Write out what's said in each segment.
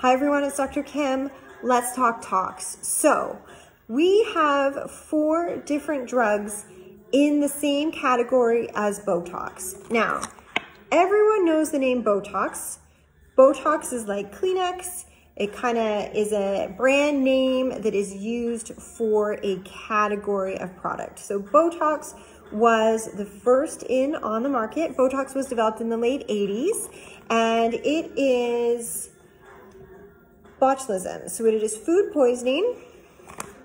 Hi everyone, it's Dr. Kim. Let's talk talks. So we have four different drugs in the same category as Botox. Now, everyone knows the name Botox. Botox is like Kleenex. It kind of is a brand name that is used for a category of product. So Botox was the first in on the market. Botox was developed in the late 80s and it is botulism. So it is food poisoning,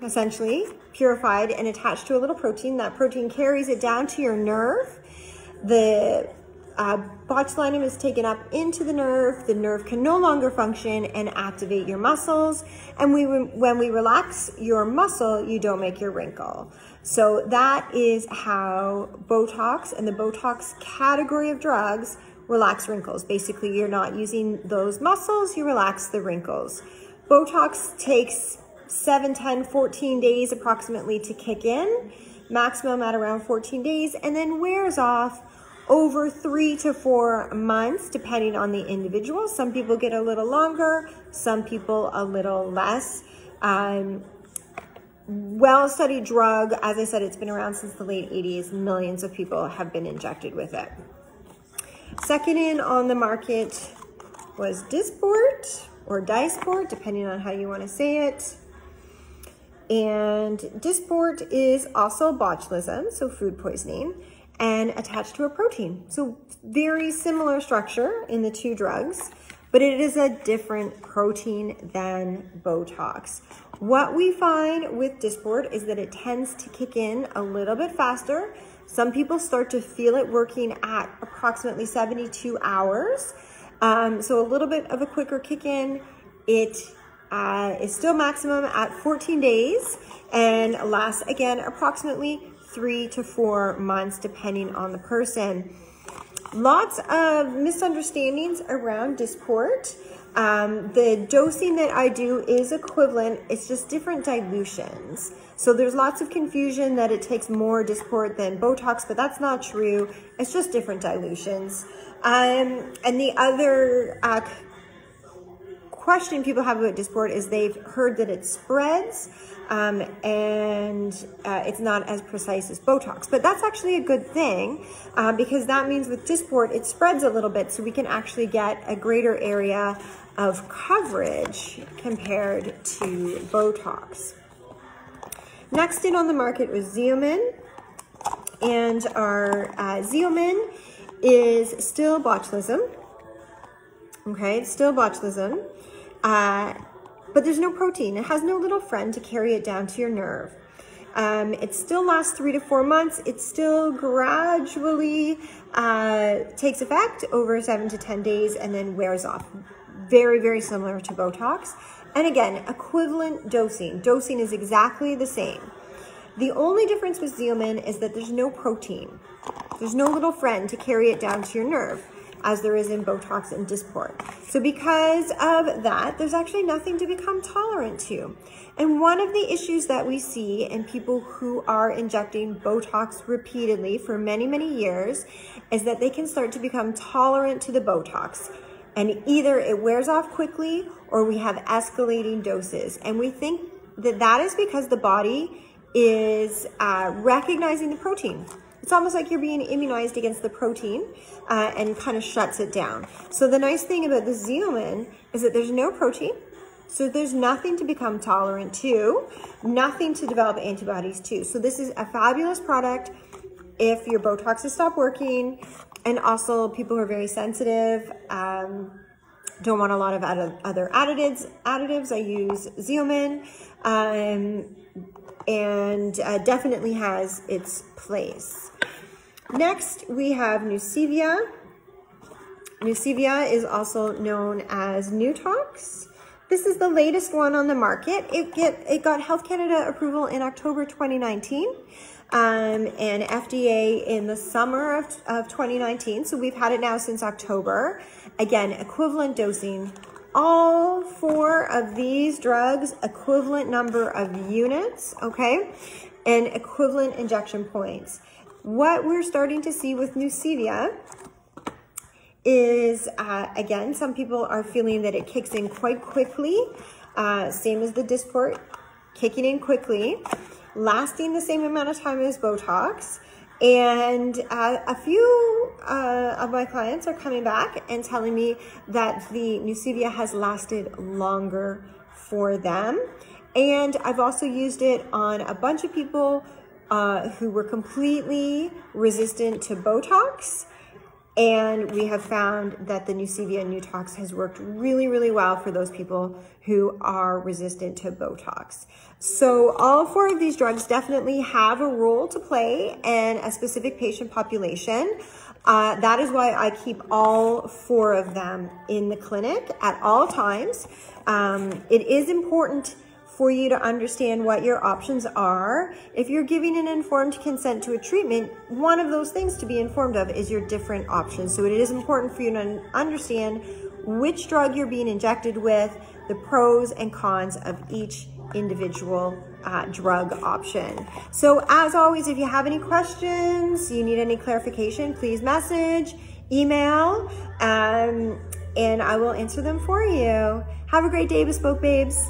essentially, purified and attached to a little protein. That protein carries it down to your nerve. The uh, botulinum is taken up into the nerve. The nerve can no longer function and activate your muscles. And we, when we relax your muscle, you don't make your wrinkle. So that is how Botox and the Botox category of drugs relax wrinkles. Basically, you're not using those muscles, you relax the wrinkles. Botox takes 7, 10, 14 days approximately to kick in, maximum at around 14 days, and then wears off over three to four months, depending on the individual. Some people get a little longer, some people a little less. Um, well-studied drug. As I said, it's been around since the late 80s. Millions of people have been injected with it. Second in on the market was Disport or Dysport, depending on how you want to say it. And Disport is also botulism, so food poisoning, and attached to a protein. So very similar structure in the two drugs, but it is a different protein than Botox. What we find with Dysport is that it tends to kick in a little bit faster. Some people start to feel it working at approximately 72 hours. Um, so a little bit of a quicker kick in. It uh, is still maximum at 14 days and lasts again approximately three to four months depending on the person. Lots of misunderstandings around Dysport. Um, the dosing that I do is equivalent, it's just different dilutions. So there's lots of confusion that it takes more Dysport than Botox, but that's not true. It's just different dilutions. Um, and the other uh, question people have about Dysport is they've heard that it spreads um, and uh, it's not as precise as Botox. But that's actually a good thing uh, because that means with Dysport, it spreads a little bit so we can actually get a greater area of coverage compared to Botox. Next in on the market was Xeomin. And our uh, Xeomin is still botulism. Okay, still botulism. Uh, but there's no protein. It has no little friend to carry it down to your nerve. Um, it still lasts three to four months. It still gradually uh, takes effect over seven to 10 days and then wears off very, very similar to Botox. And again, equivalent dosing. Dosing is exactly the same. The only difference with Xeomin is that there's no protein. There's no little friend to carry it down to your nerve as there is in Botox and Dysport. So because of that, there's actually nothing to become tolerant to. And one of the issues that we see in people who are injecting Botox repeatedly for many, many years is that they can start to become tolerant to the Botox and either it wears off quickly or we have escalating doses. And we think that that is because the body is uh, recognizing the protein. It's almost like you're being immunized against the protein uh, and kind of shuts it down. So the nice thing about the Xeomin is that there's no protein. So there's nothing to become tolerant to, nothing to develop antibodies to. So this is a fabulous product if your Botox has stopped working, and also people who are very sensitive, um, don't want a lot of other additives. Additives, I use Xeomin, um, and uh, definitely has its place. Next, we have Nuceiva. Nuceiva is also known as NewTox. This is the latest one on the market. It, get, it got Health Canada approval in October 2019 um, and FDA in the summer of, of 2019. So we've had it now since October. Again, equivalent dosing. All four of these drugs, equivalent number of units, okay, and equivalent injection points. What we're starting to see with Nuceiva is, uh, again, some people are feeling that it kicks in quite quickly, uh, same as the Dysport, kicking in quickly, lasting the same amount of time as Botox. And uh, a few uh, of my clients are coming back and telling me that the Nuceiva has lasted longer for them. And I've also used it on a bunch of people uh, who were completely resistant to Botox. And we have found that the Nuceiva NewTox has worked really, really well for those people who are resistant to Botox. So all four of these drugs definitely have a role to play in a specific patient population. Uh, that is why I keep all four of them in the clinic at all times. Um, it is important for you to understand what your options are. If you're giving an informed consent to a treatment, one of those things to be informed of is your different options. So it is important for you to understand which drug you're being injected with, the pros and cons of each individual uh, drug option. So as always, if you have any questions, you need any clarification, please message, email, um, and I will answer them for you. Have a great day, Bespoke Babes.